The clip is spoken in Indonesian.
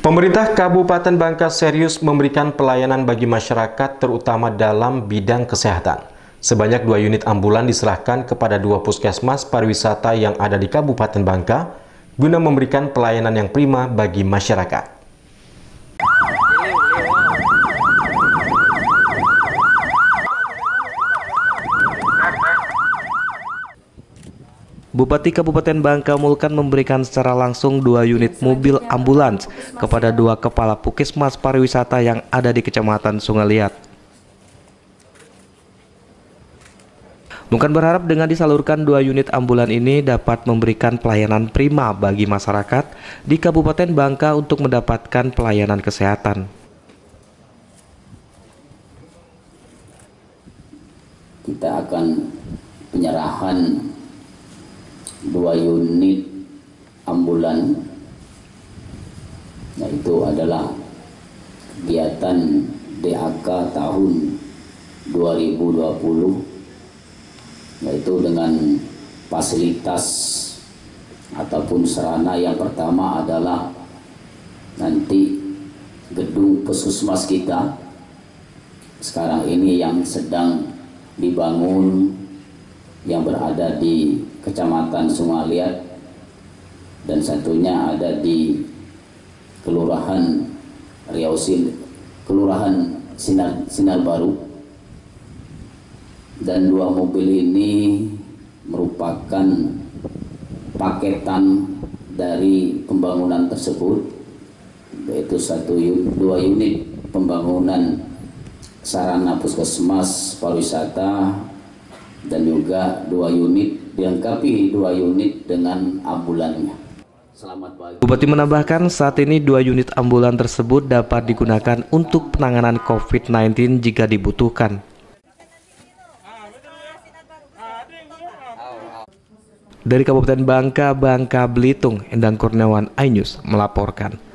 Pemerintah Kabupaten Bangka serius memberikan pelayanan bagi masyarakat terutama dalam bidang kesehatan. Sebanyak dua unit ambulan diserahkan kepada dua puskesmas pariwisata yang ada di Kabupaten Bangka guna memberikan pelayanan yang prima bagi masyarakat. Bupati Kabupaten Bangka Mulkan memberikan secara langsung dua unit mobil ambulans kepada dua kepala Pukismas pariwisata yang ada di Kecamatan Sungai Liat. Mulkan berharap dengan disalurkan dua unit ambulan ini dapat memberikan pelayanan prima bagi masyarakat di Kabupaten Bangka untuk mendapatkan pelayanan kesehatan. Kita akan penyerahan dua unit ambulan. Yaitu adalah kegiatan DAK tahun 2020 yaitu dengan fasilitas ataupun sarana yang pertama adalah nanti gedung puskesmas kita. Sekarang ini yang sedang dibangun yang berada di Kecamatan Sumaliat dan satunya ada di Kelurahan Riausin, Kelurahan Sinar, Sinar Baru. Dan dua mobil ini merupakan paketan dari pembangunan tersebut, yaitu satu dua unit pembangunan sarana puskesmas pariwisata dan juga dua unit dilengkapi dua unit dengan ambulannya. Selamat pagi. Bupati menambahkan saat ini dua unit ambulan tersebut dapat digunakan untuk penanganan COVID-19 jika dibutuhkan. Dari Kabupaten Bangka, Bangka Belitung, Endang Kurniawan, Ainus melaporkan.